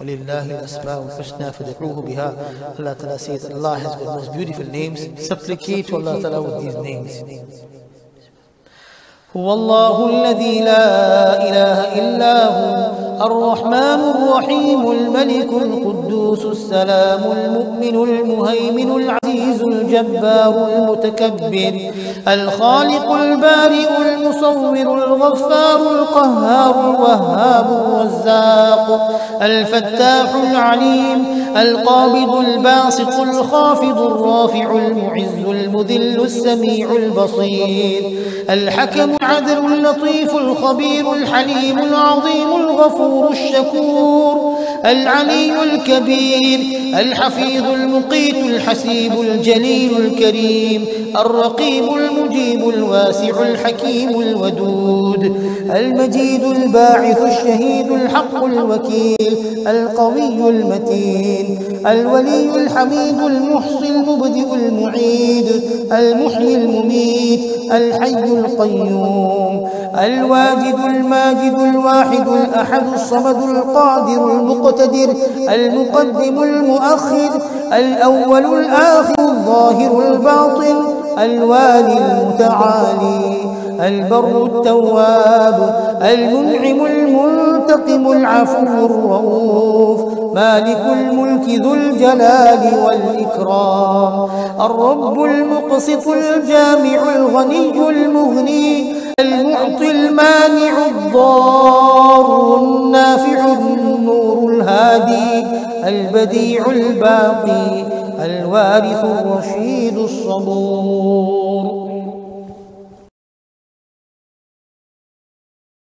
وَلِلَّهِ الْأَسْمَاءُ الْحُسْنَى فَادْعُوهُ بِهَا Allah Ta'ala says Allah has got most beautiful names. Supplicate to Allah Ta'ala with these names. هو الله الذي لا إله إلا هو الرحمن الرحيم الملك القدوس السلام المؤمن المهيمن العزيز الجبار المتكبر الخالق البارئ المصور الغفار القهار الوهاب الرزاق الفتاح العليم القابض الباسط الخافض الرافع المعز المذل السميع البصير الحكم العدل اللطيف الخبير الحليم العظيم الغفور الشكور العلي الكبير الحفيظ المقيت الحسيب الجليل الكريم الرقيب المجيب الواسع الحكيم الودود المجيد الباعث الشهيد الحق الوكيل القوي المتين الولي الحميد المحصي المبدئ المعيد المحيي المميت الحي القيوم الواجد الماجد الواحد الأحد الصمد القادر المقتدر المقدم المؤخر الأول الآخر الظاهر الباطن الوالي المتعالي. البر التواب المنعم المنتقم العفو الرؤوف مالك الملك ذو الجلال والإكرام الرب المقسط الجامع الغني المغني المعطي المانع الضار النافع النور الهادي البديع الباقي الوارث الرشيد الصبور